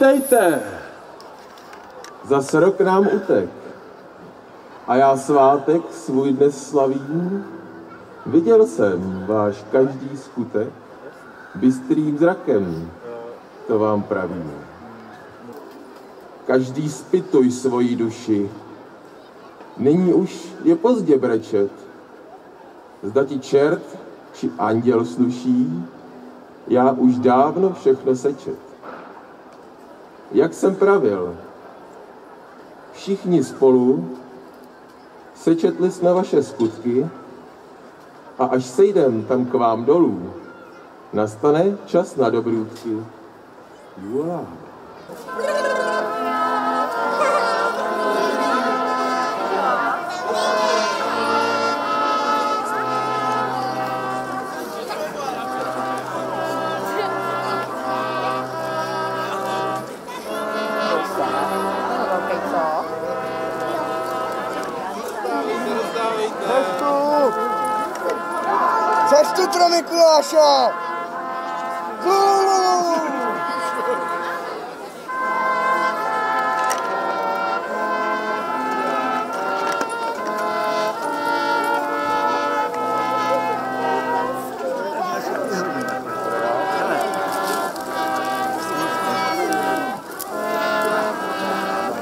vítejte! Zas rok nám utek. A já svátek svůj dnes slavím. Viděl jsem váš každý skutek bystrým zrakem, to vám pravím. Každý spituj svoji duši. Nyní už je pozdě brečet. Zda ti čert či anděl sluší, já už dávno všechno sečet. Jak jsem pravil, všichni spolu sečetli jsme vaše skutky a až sejdem tam k vám dolů, nastane čas na dobrůdky. Wow. Zaštitra Mikuláša! Gól!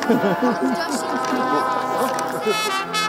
Ha ha ha ha.